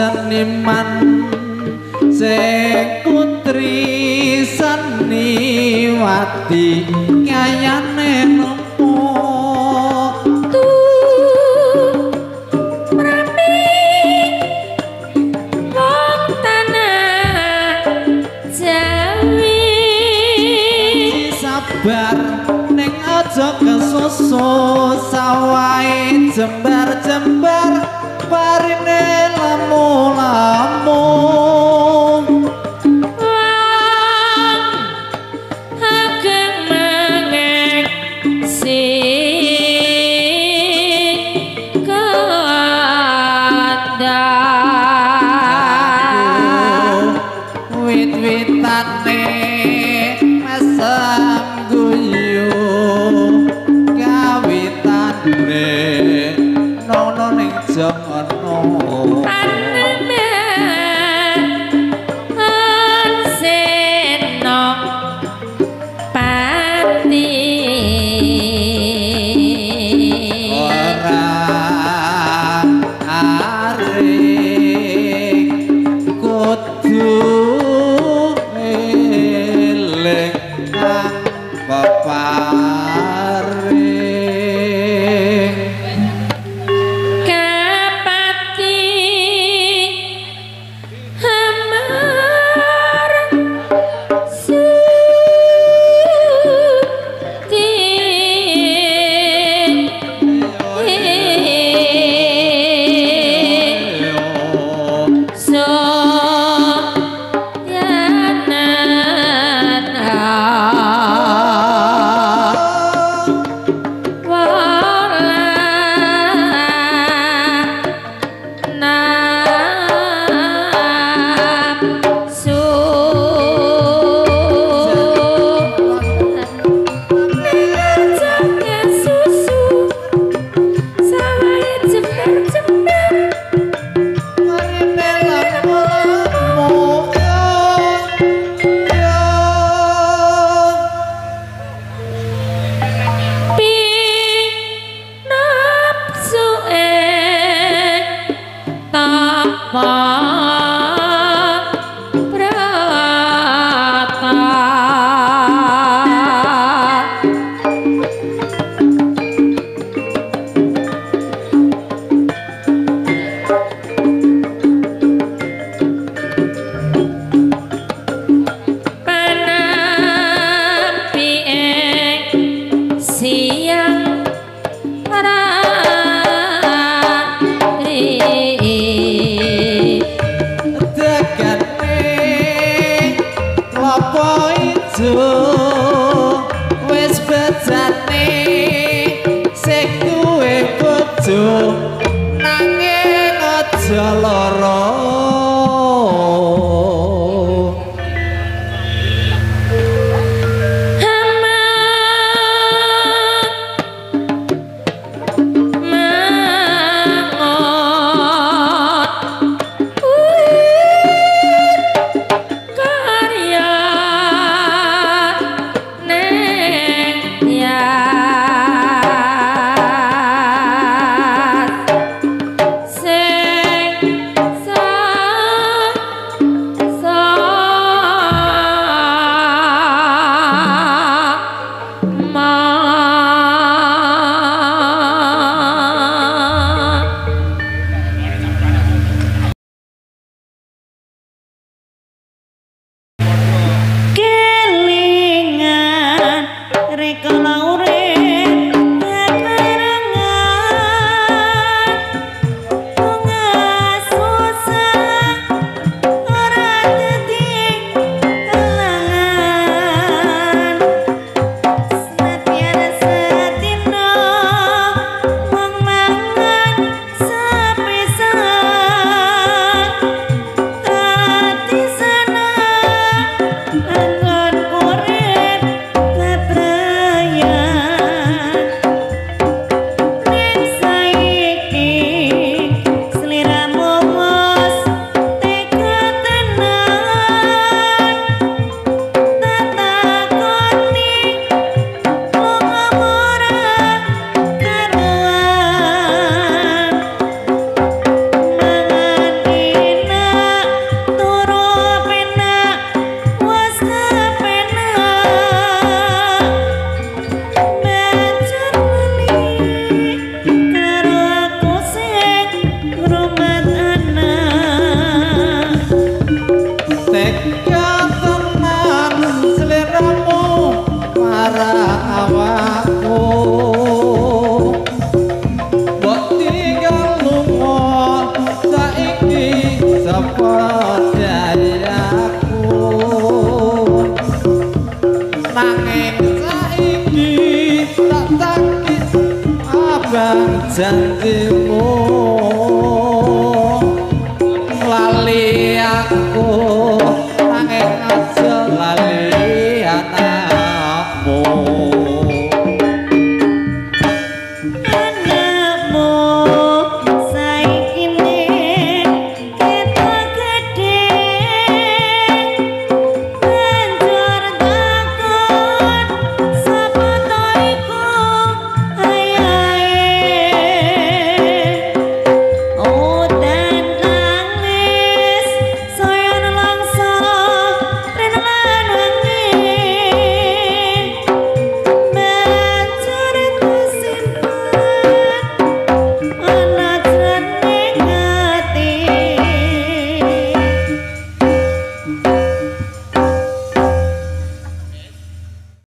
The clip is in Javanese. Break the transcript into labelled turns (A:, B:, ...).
A: seniman sekutri seniwati kayane numpuk sabar. ning aja kesusu sawahe jembar-jembar parine lamu-lamu. Wit-witane mesem You.
B: Tendeu